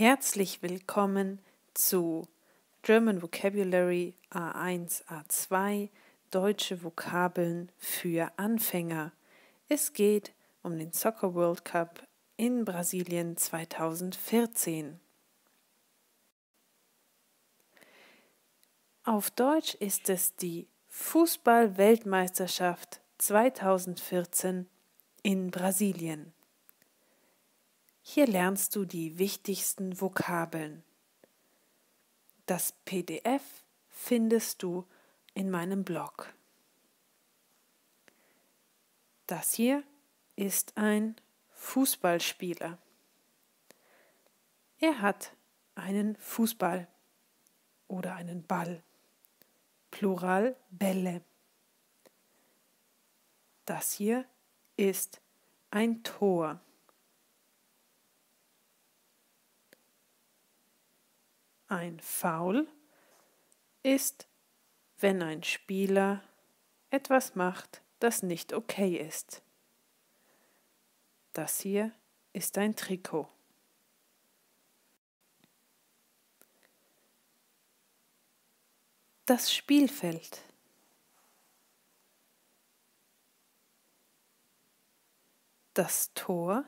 Herzlich willkommen zu German Vocabulary A1, A2, deutsche Vokabeln für Anfänger. Es geht um den Soccer World Cup in Brasilien 2014. Auf Deutsch ist es die Fußball-Weltmeisterschaft 2014 in Brasilien. Hier lernst du die wichtigsten Vokabeln. Das PDF findest du in meinem Blog. Das hier ist ein Fußballspieler. Er hat einen Fußball oder einen Ball. Plural Bälle. Das hier ist ein Tor. Ein Foul ist, wenn ein Spieler etwas macht, das nicht okay ist. Das hier ist ein Trikot. Das Spielfeld. Das Tor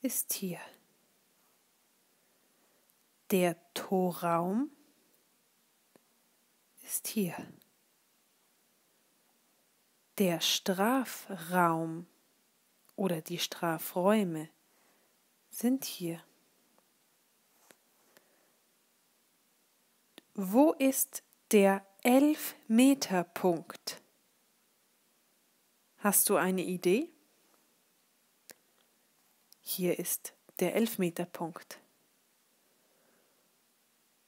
ist hier. Der Torraum ist hier. Der Strafraum oder die Strafräume sind hier. Wo ist der Elfmeterpunkt? Hast du eine Idee? Hier ist der Elfmeterpunkt.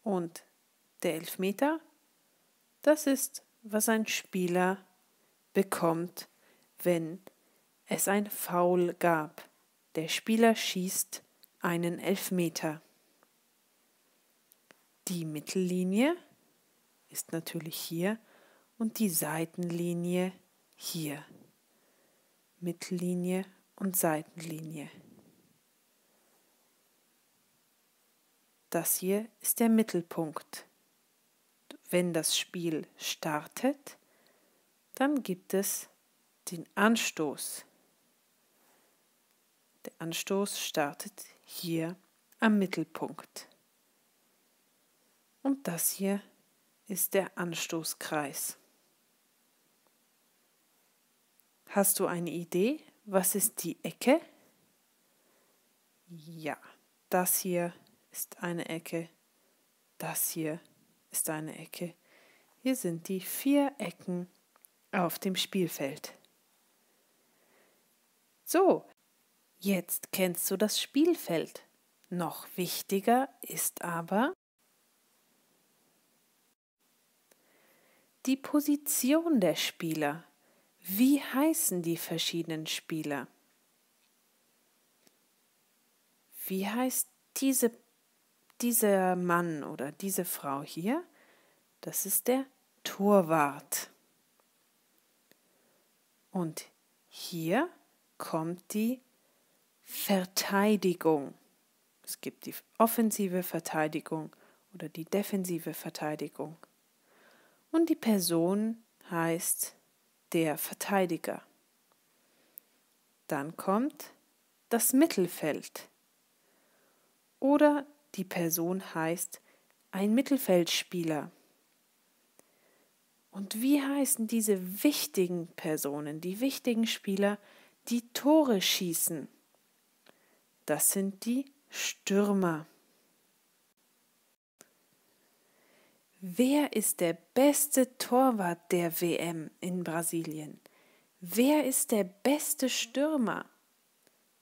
Und der Elfmeter, das ist, was ein Spieler bekommt, wenn es ein Foul gab. Der Spieler schießt einen Elfmeter. Die Mittellinie ist natürlich hier und die Seitenlinie hier. Mittellinie und Seitenlinie. Das hier ist der Mittelpunkt. Wenn das Spiel startet, dann gibt es den Anstoß. Der Anstoß startet hier am Mittelpunkt. Und das hier ist der Anstoßkreis. Hast du eine Idee? Was ist die Ecke? Ja, das hier ist eine Ecke. Das hier ist eine Ecke. Hier sind die vier Ecken auf dem Spielfeld. So, jetzt kennst du das Spielfeld. Noch wichtiger ist aber die Position der Spieler. Wie heißen die verschiedenen Spieler? Wie heißt diese dieser Mann oder diese Frau hier, das ist der Torwart. Und hier kommt die Verteidigung. Es gibt die offensive Verteidigung oder die defensive Verteidigung. Und die Person heißt der Verteidiger. Dann kommt das Mittelfeld oder die Person heißt ein Mittelfeldspieler. Und wie heißen diese wichtigen Personen, die wichtigen Spieler, die Tore schießen? Das sind die Stürmer. Wer ist der beste Torwart der WM in Brasilien? Wer ist der beste Stürmer?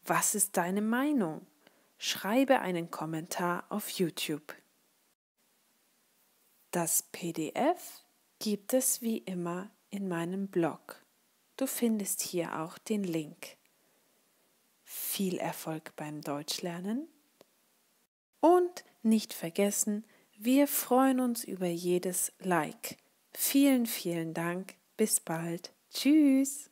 Was ist deine Meinung? Schreibe einen Kommentar auf YouTube. Das PDF gibt es wie immer in meinem Blog. Du findest hier auch den Link. Viel Erfolg beim Deutschlernen und nicht vergessen, wir freuen uns über jedes Like. Vielen, vielen Dank. Bis bald. Tschüss.